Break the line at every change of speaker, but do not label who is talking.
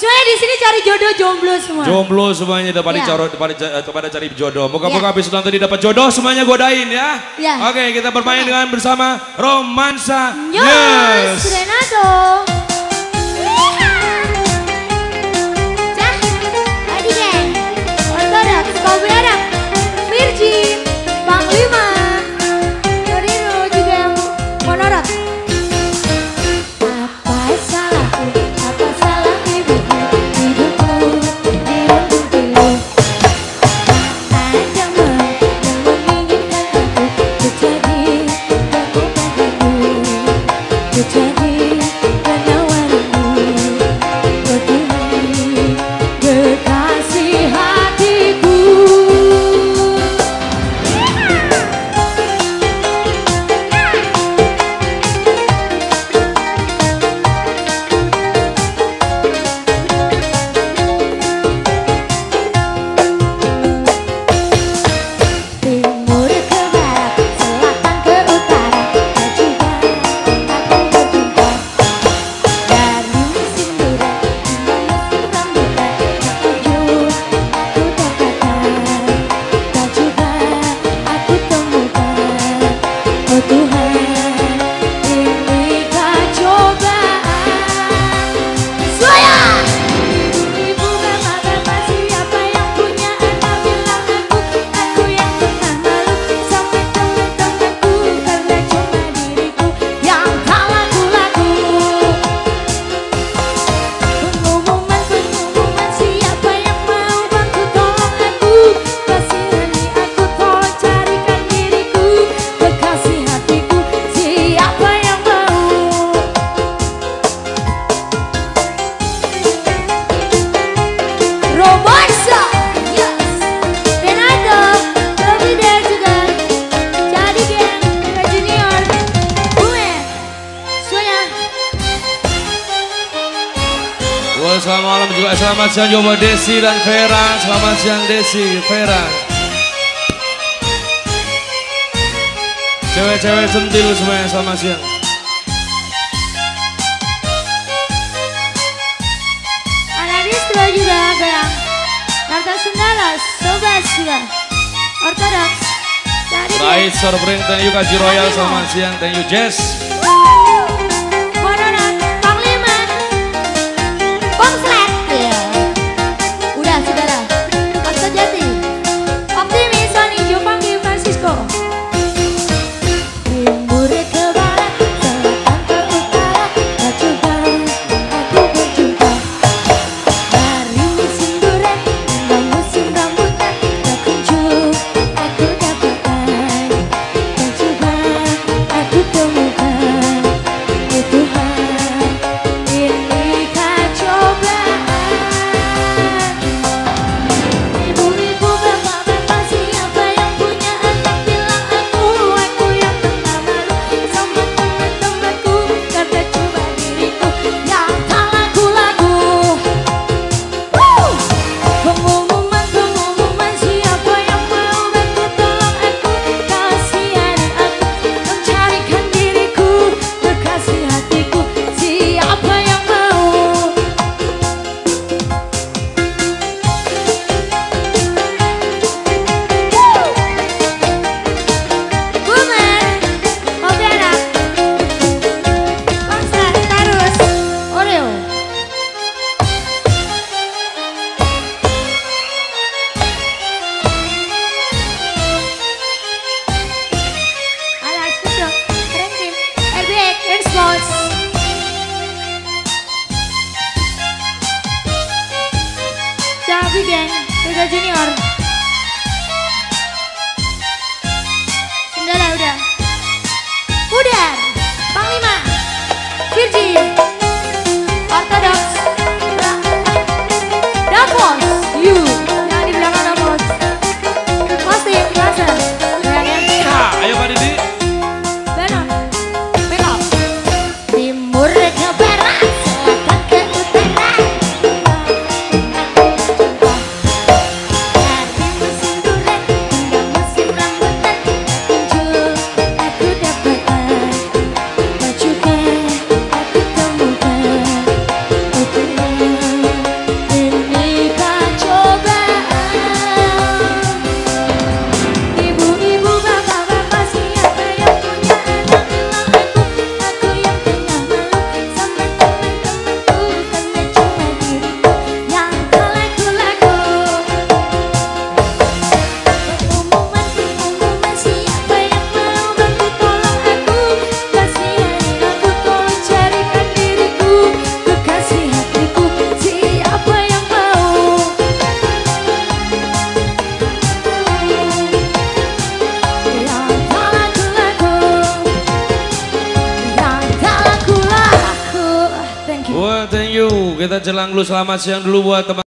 Semuanya di sini cari jodoh jomblo semua.
Jomblo semuanya dapat
yeah.
Iya. dicari dapat kepada cari jodoh. Moga-moga
yeah.
habis nanti dapat jodoh semuanya godain ya.
Yeah.
Oke, okay, kita bermain okay. dengan bersama Romansa
Yes. Renato.
selamat malam juga selamat siang Jomba Desi dan Vera. Selamat siang Desi, Vera. Cewek-cewek sentil semuanya selamat siang.
Anadistro juga Bang. Karta Sundala, Sobat juga. Ortodoks.
Baik, sorbring, thank you Kaji Royal, selamat siang, thank you Jess.
Presiden Dada Junior
kita jelang dulu. Selamat siang dulu buat teman